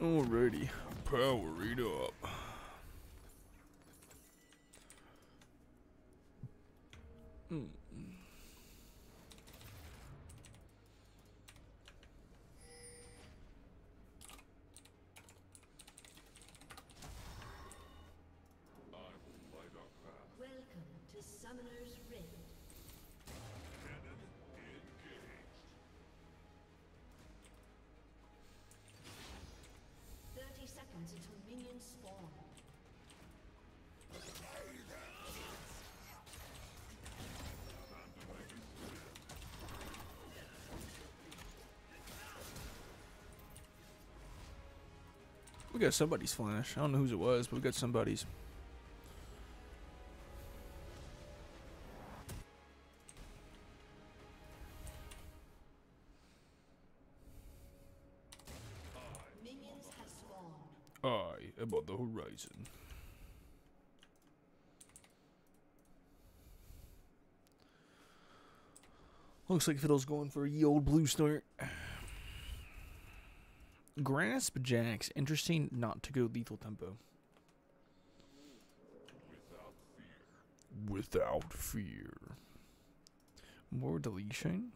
Alrighty, power it up. Mm. We got somebody's flash. I don't know whose it was, but we got somebody's. I am on the horizon. Looks like Fiddle's going for a ye old blue start. Grasp Jax. Interesting not to go lethal tempo. Without fear. More deletion?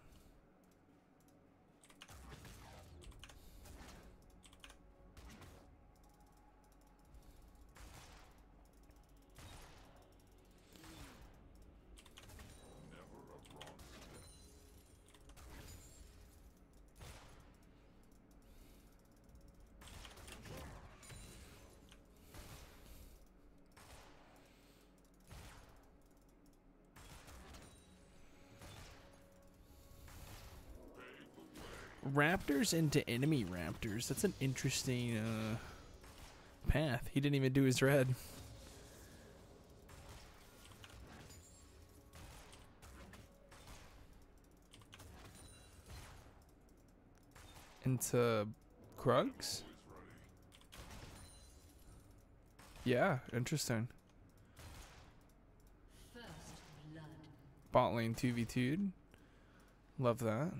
Raptors into enemy raptors. That's an interesting uh, path. He didn't even do his red. Into Krugs? Yeah, interesting. Bot lane 2v2'd. Love that.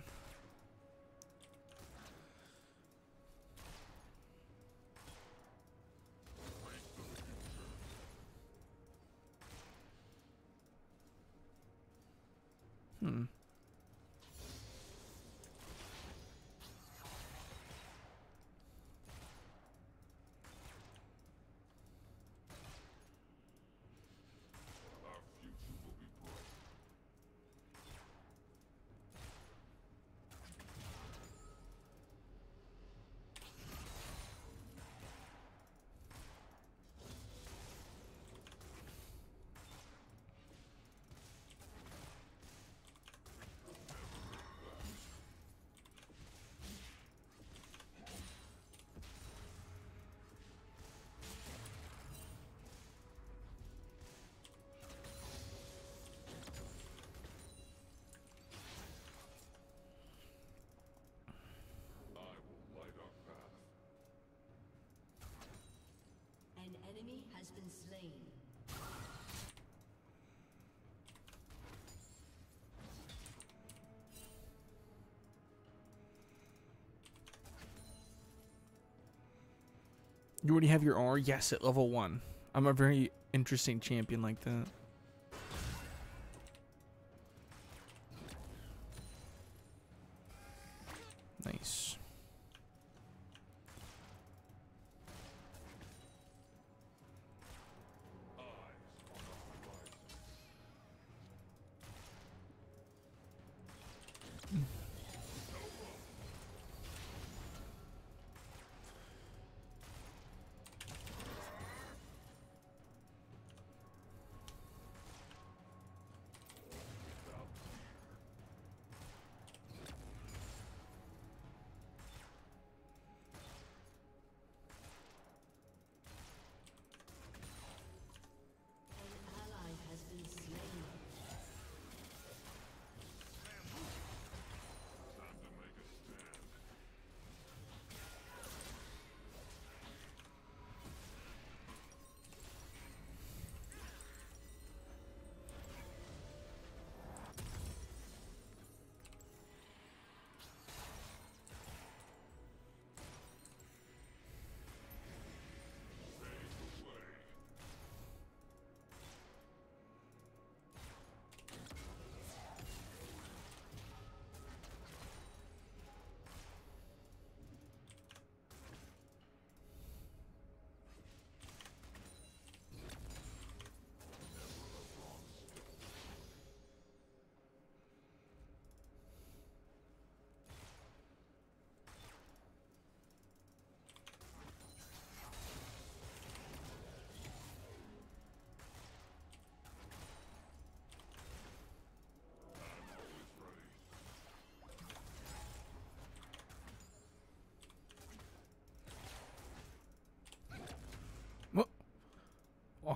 Hmm. Enemy has been slain. You already have your R? Yes, at level 1. I'm a very interesting champion like that. Nice.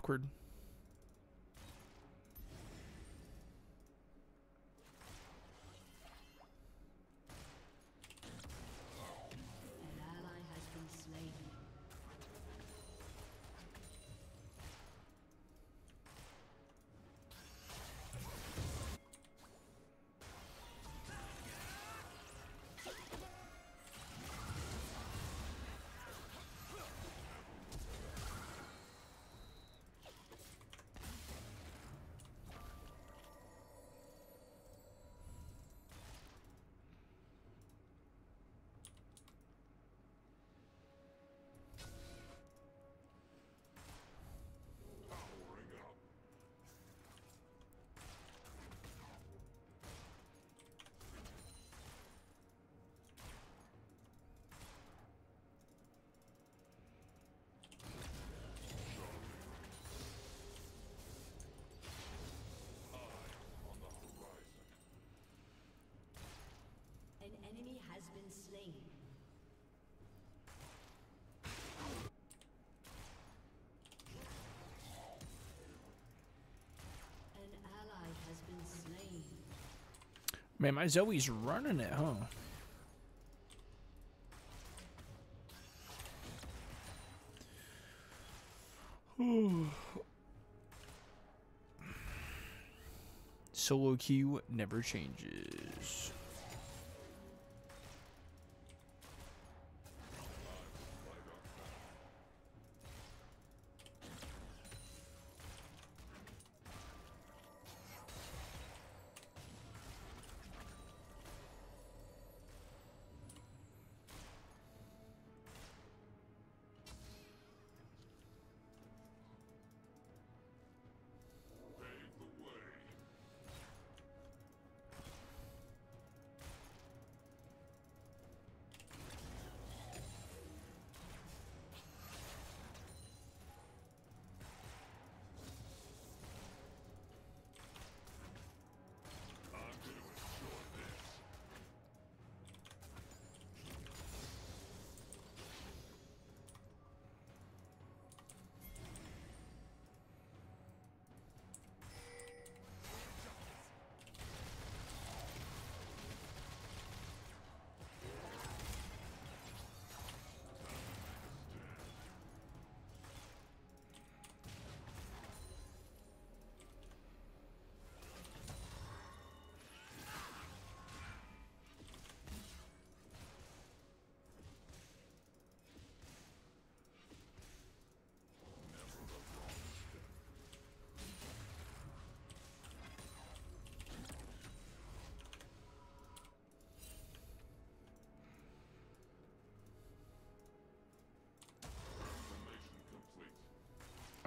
Awkward. Enemy has been slain. An ally has been slain. Man, my Zoe's running it, huh? Solo queue never changes.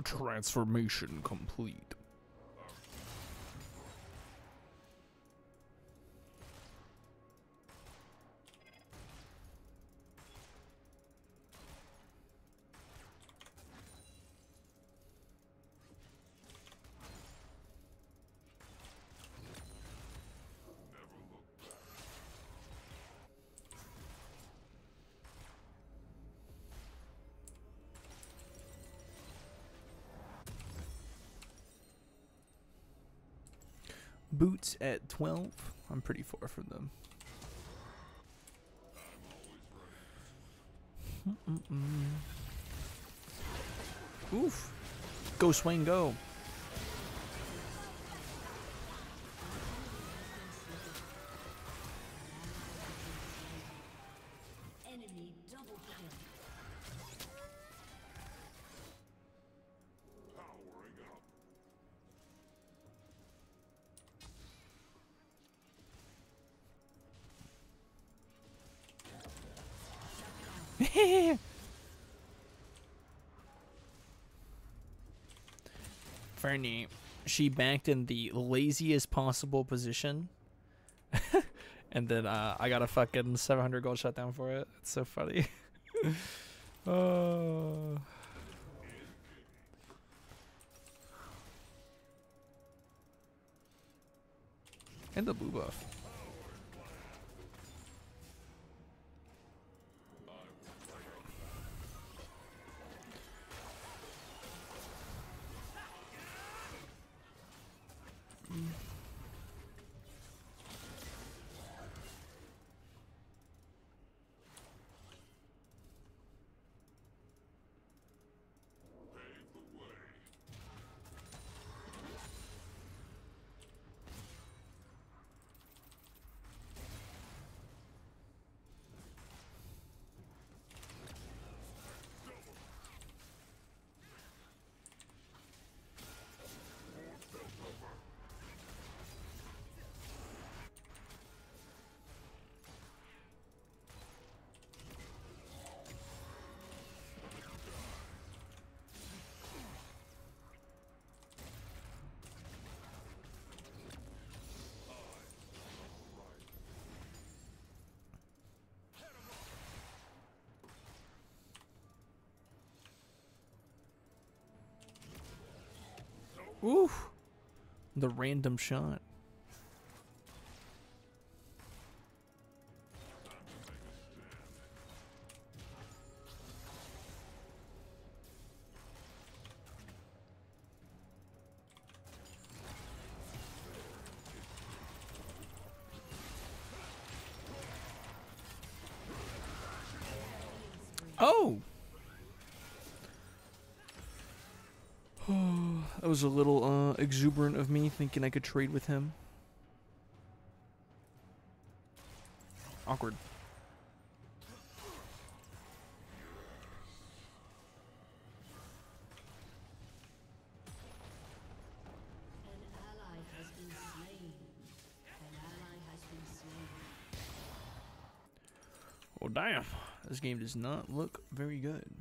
Transformation complete. Boots at 12. I'm pretty far from them. Mm-mm. Oof. Go, Swain, go. She banked in the laziest possible position. and then uh, I got a fucking 700 gold shutdown for it. It's so funny. oh. And the blue buff. Mm. Ooh. The random shot. Was a little uh, exuberant of me thinking I could trade with him. Awkward. An ally has been slain. An ally has been slain. Well, damn. This game does not look very good.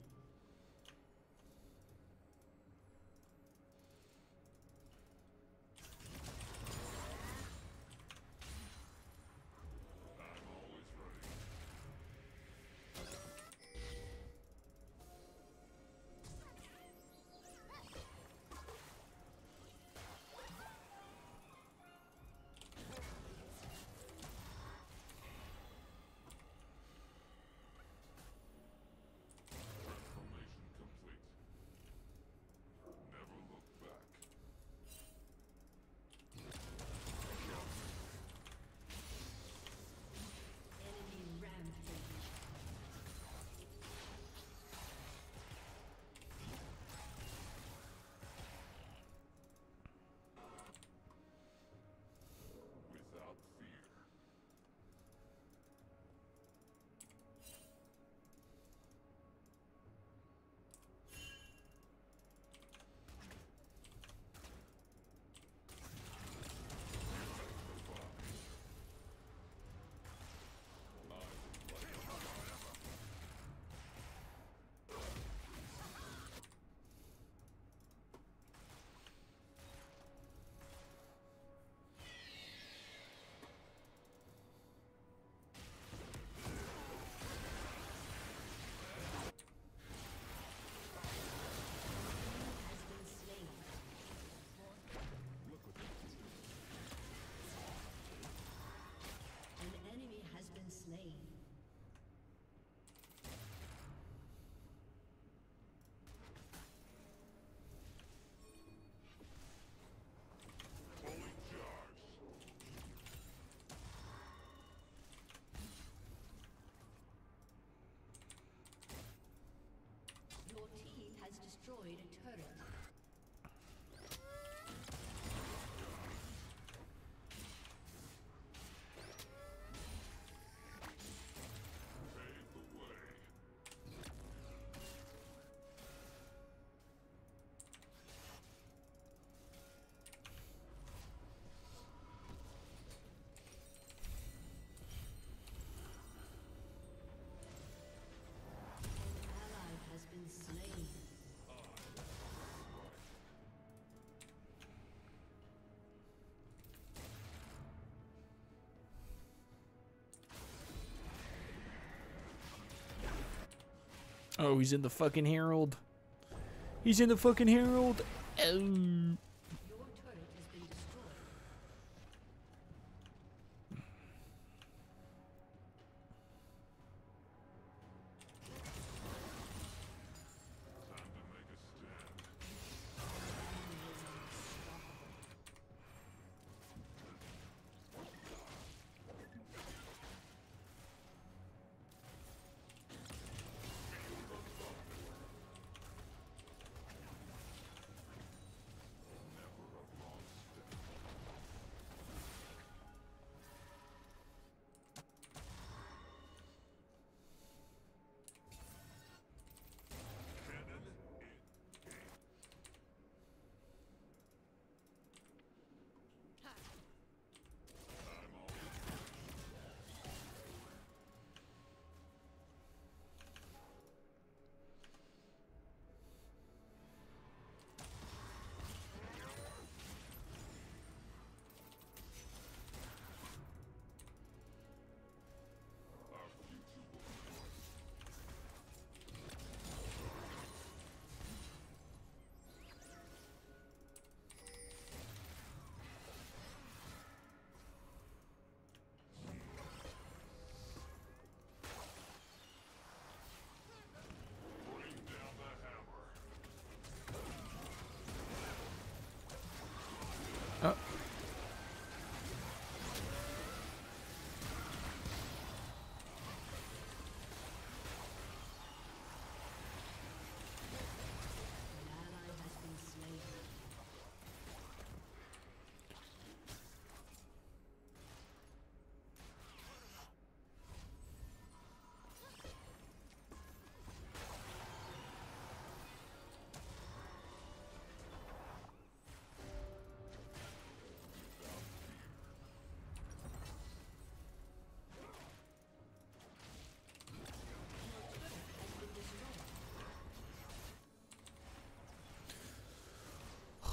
Destroyed Oh, he's in the fucking Herald. He's in the fucking Herald. Oh.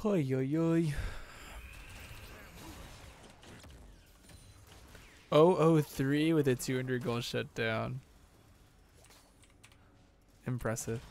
Oi. Oh, oh, three with a 200 goal shutdown. Impressive.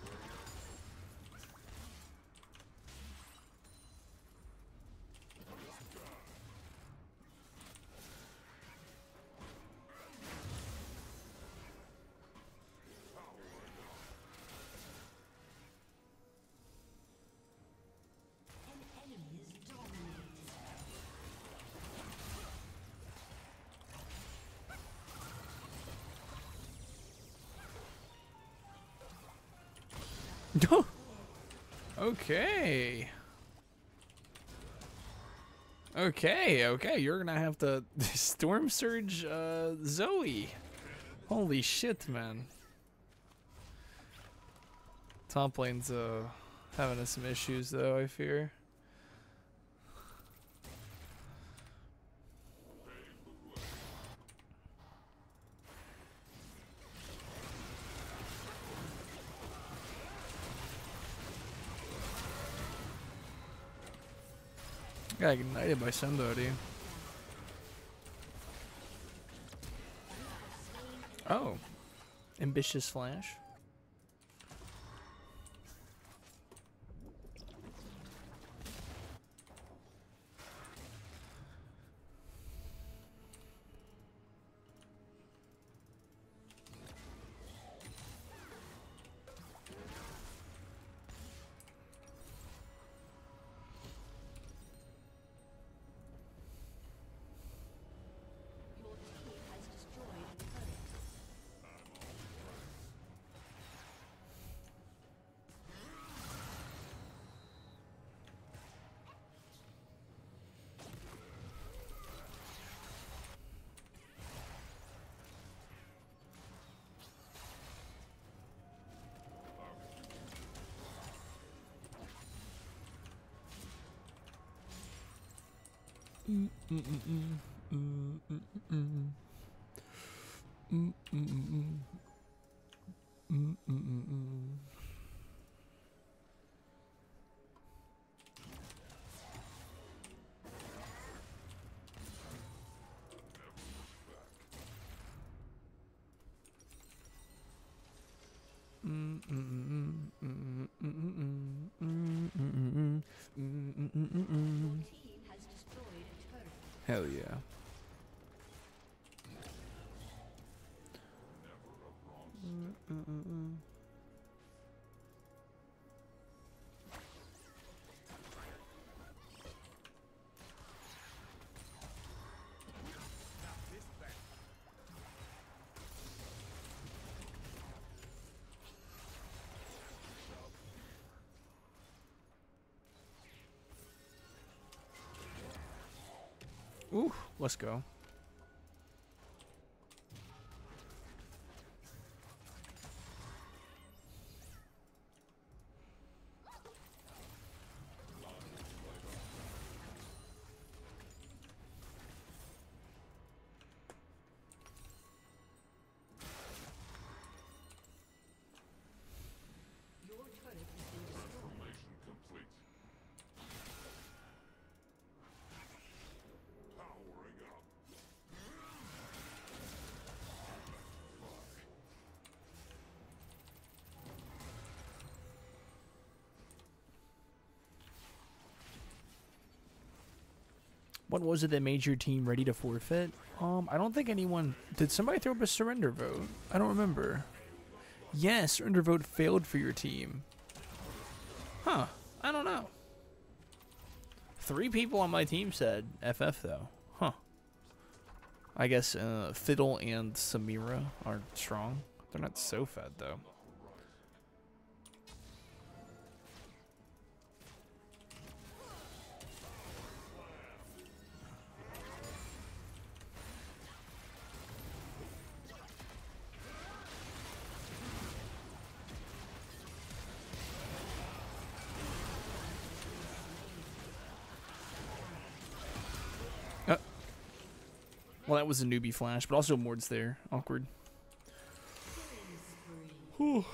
Okay, you're gonna have to storm surge uh, Zoe. Holy shit, man. Top lane's uh, having some issues though, I fear. Got ignited by somebody. Oh. Ambitious Flash. Hell yeah. Let's go. What was it that made your team ready to forfeit? Um, I don't think anyone. Did somebody throw up a surrender vote? I don't remember. Yes, surrender vote failed for your team. Huh. I don't know. Three people on my team said FF though. Huh. I guess uh, Fiddle and Samira are strong. They're not so fed though. Was a newbie flash, but also Mord's there. Awkward. Whew.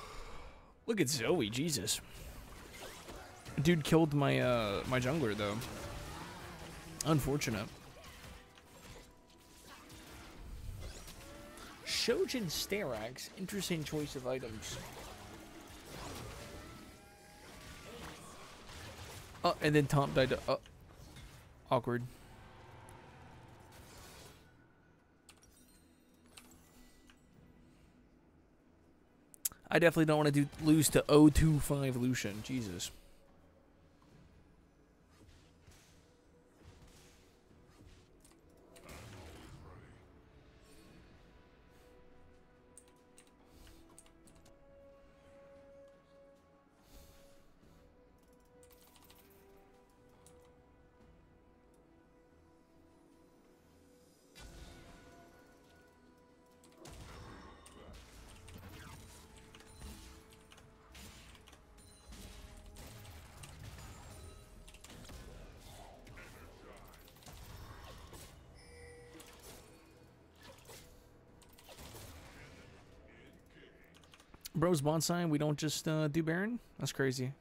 Look at Zoe, Jesus. Dude killed my uh my jungler though. Unfortunate. Shojin Sterak's, interesting choice of items. Oh, and then Tahm died. Oh, awkward. I definitely don't want to do lose to 025 Lucian. Jesus. Bros bonsai, we don't just uh, do Baron? That's crazy.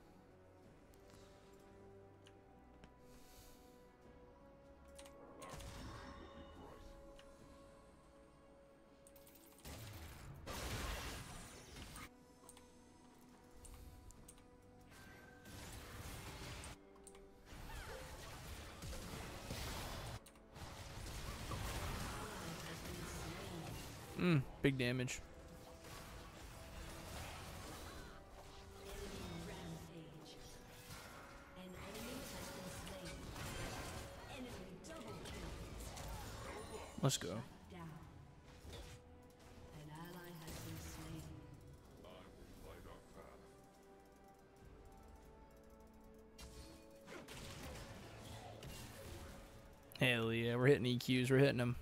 Mm, big damage. Let's go. Hell yeah, we're hitting EQs, we're hitting them.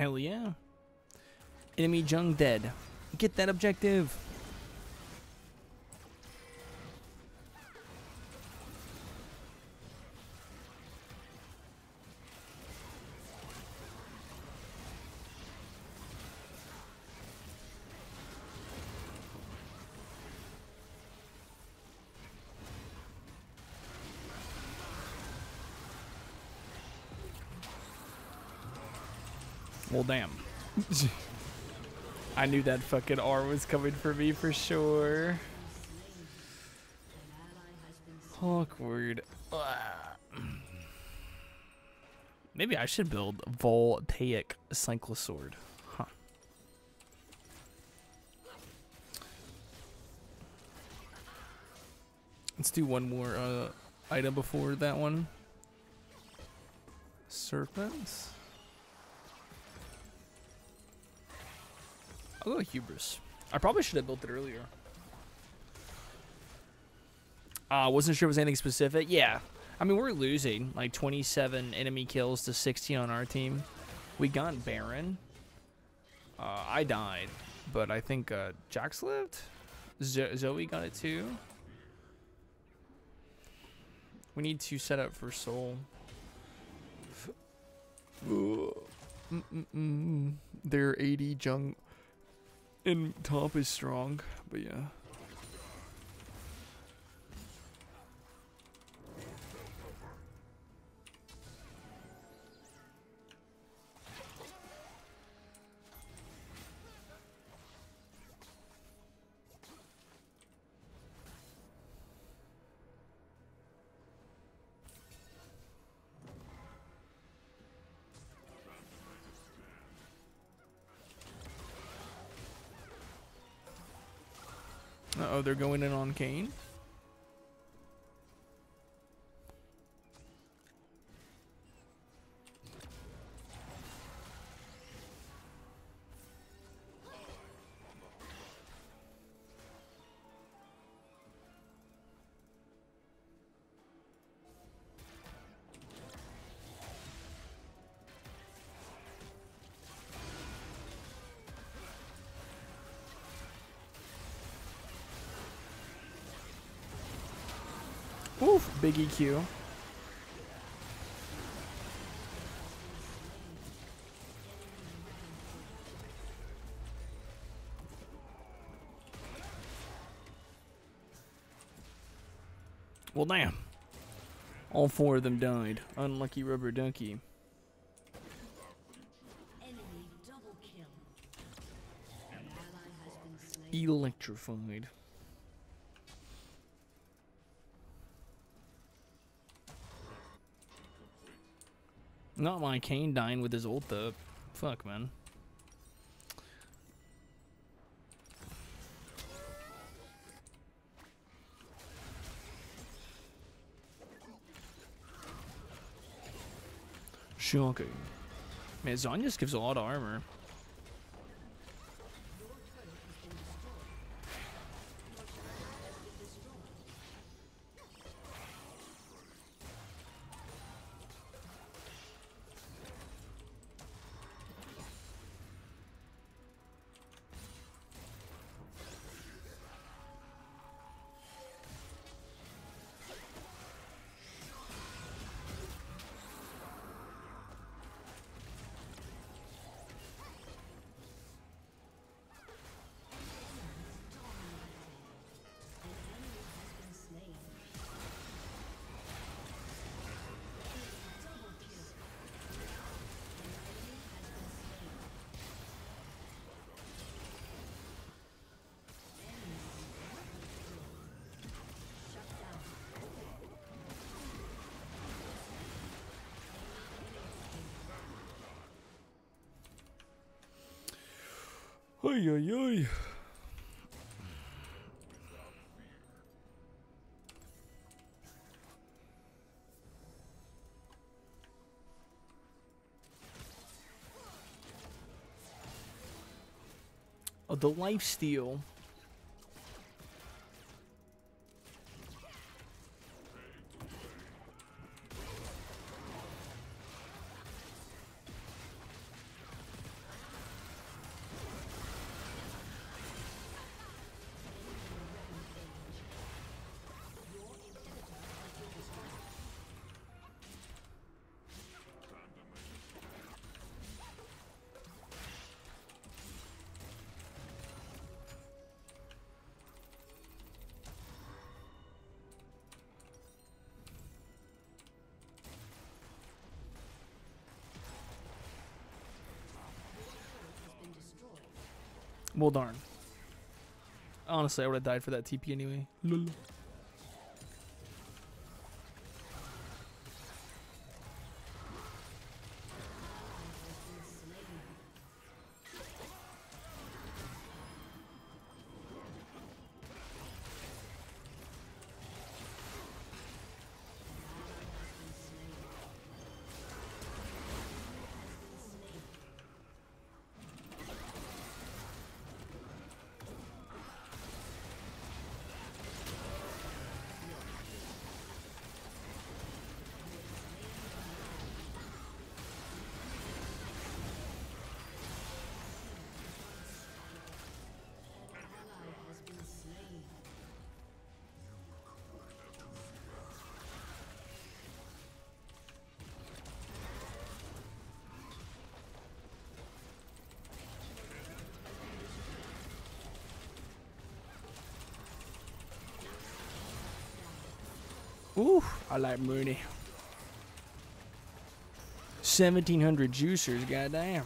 Hell yeah. Enemy Jung dead. Get that objective. Well, damn. I knew that fucking R was coming for me for sure. Awkward. Maybe I should build Voltaic Cyclosword. Huh. Let's do one more uh, item before that one. Serpents. I'll go Hubris. I probably should have built it earlier. Uh, wasn't sure it was anything specific. Yeah. I mean, we're losing like 27 enemy kills to 16 on our team. We got Baron. Uh, I died, but I think uh, Jax lived. Zo- Zoe got it too. We need to set up for Soul. Mm-mm-mm. Their 80 jung in top is strong, but yeah. They're going in on Kayn. Oof, big EQ. Well, damn. All four of them died. Unlucky rubber ducky. Enemy double kill. An ally has been slain. Electrified. Not my Kayn dying with his ult. Fuck, man. Shocking. Man, Zon just gives a lot of armor. Ay, ay, ay. Oh, the life steal. Well, darn. Honestly, I would have died for that TP anyway. Lol. Ooh, I like Mooney. 1700 juicers, goddamn.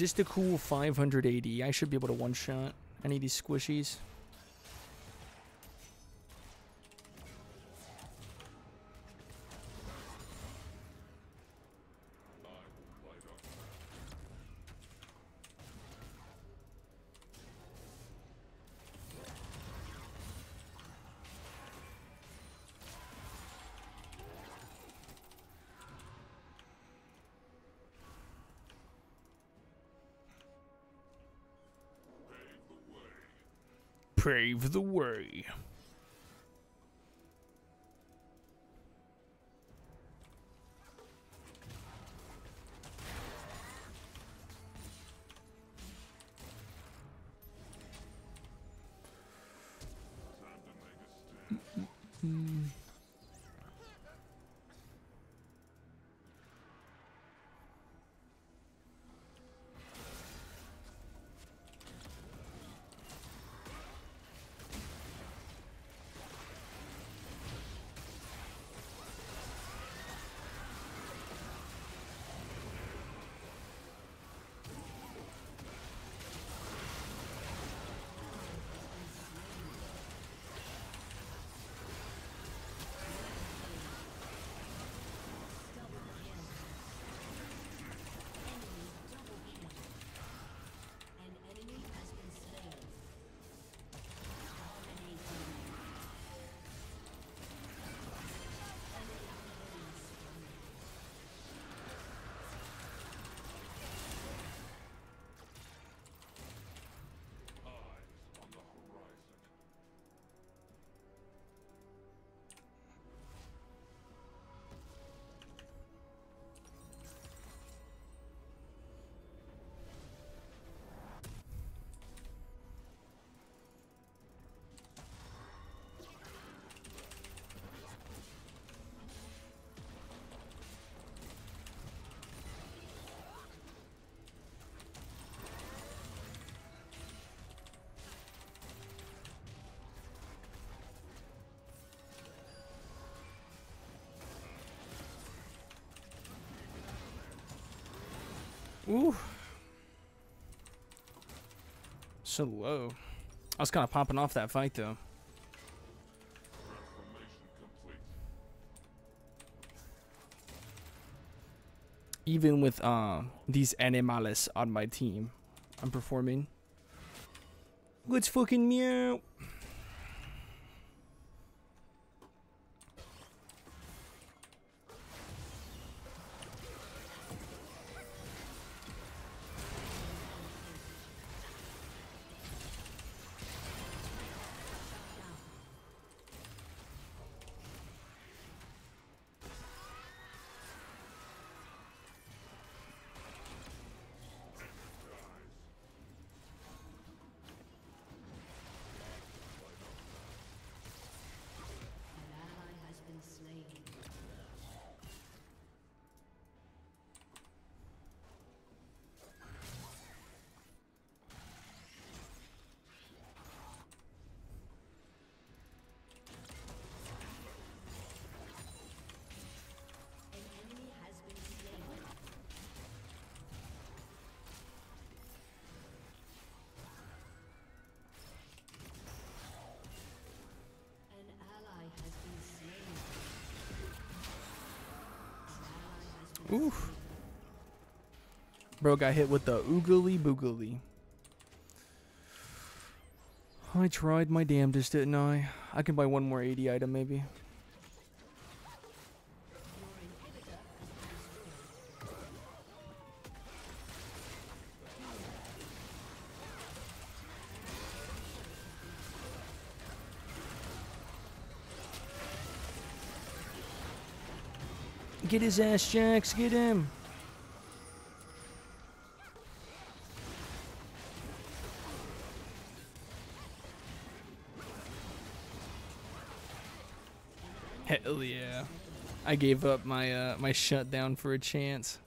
Just a cool 580. I should be able to one shot any of these squishies. Pave the way. Ooh. So low. I was kind of popping off that fight though. Even with uh, these animales on my team, I'm performing. Let's fucking meow. Oof. Bro got hit with the oogly boogly. I tried my damnedest, didn't I? I can buy one more 80 item maybe. Get his ass, Jax. Get him. Hell yeah. I gave up my uh, my shutdown for a chance.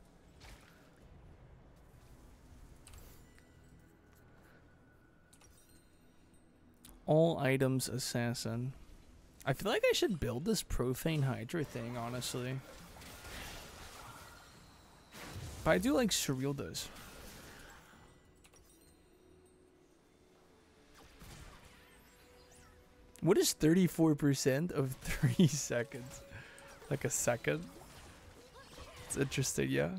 All items assassin. I feel like I should build this profane hydra thing, honestly. But I do like Serylda's. What is 34% of 3 seconds? Like a second? It's interesting, yeah.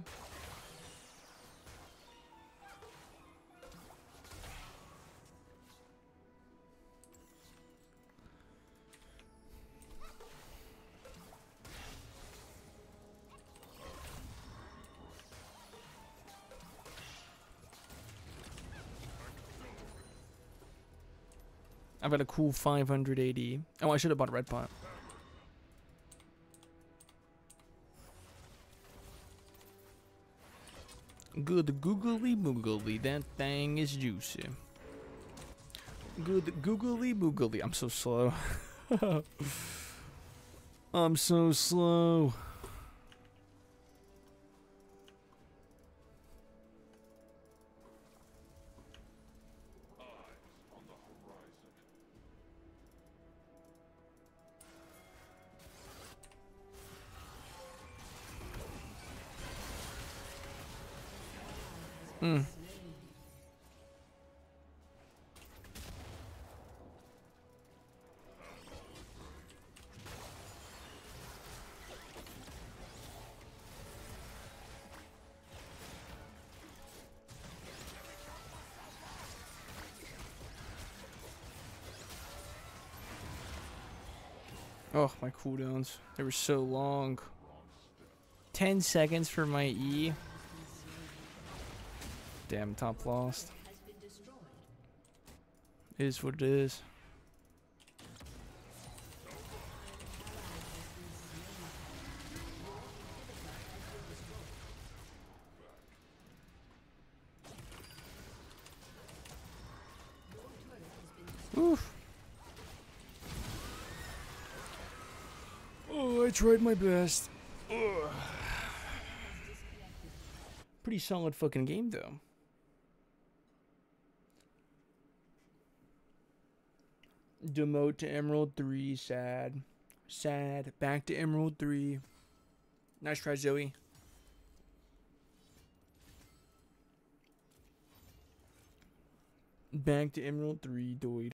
Got a cool 580. Oh, I should have bought a red pot. Good googly moogly, that thing is juicy. Good googly moogly. I'm so slow. I'm so slow. Oh, my cooldowns. They were so long. 10 seconds for my E. Damn, top lost. Is what it is. Oof. Oh, I tried my best. Ugh. Pretty solid fucking game though. Demote to Emerald 3, sad. Sad. Back to Emerald 3. Nice try, Zoe. Back to Emerald 3, Doid.